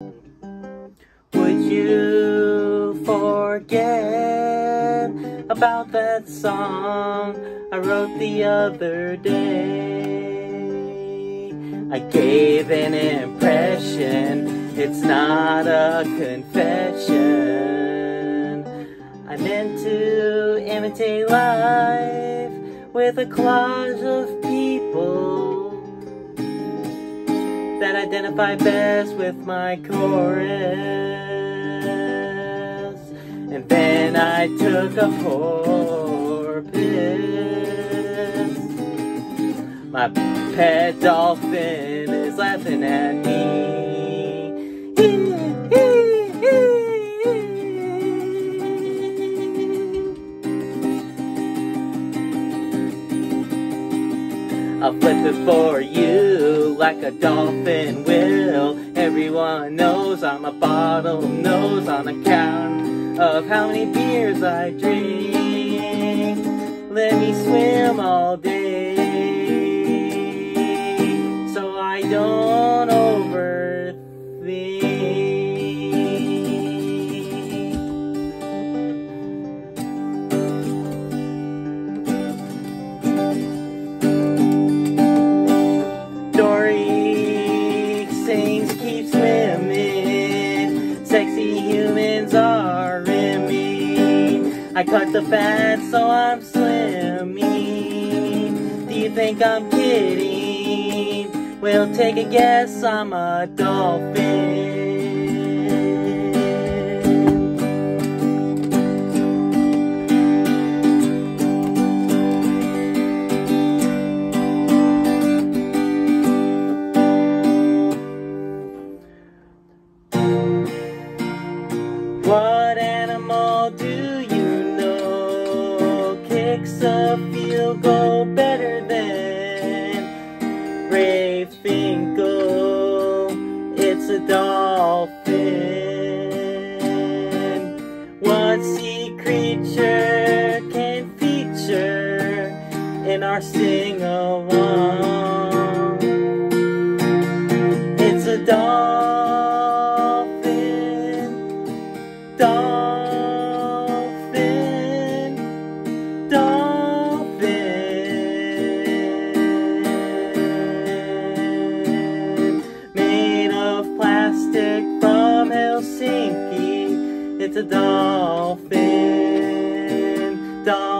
Would you forget about that song I wrote the other day? I gave an impression, it's not a confession. I meant to imitate life with a collage of people that identify best with my chorus. And then I took a poor piss. My pet dolphin is laughing at me. I'll flip it for you like a dolphin will. Everyone knows I'm a bottle nose on account of how many beers I drink. Let me swim all day so I don't overthink. I cut the fat so I'm slimming. Do you think I'm kidding? Well, take a guess, I'm a dolphin. What kicks a field goal better than Ray Finkel? It's a dolphin. What sea creature can feature in our sing-along? It's a. Dolphin, The dolphin. Dolphin.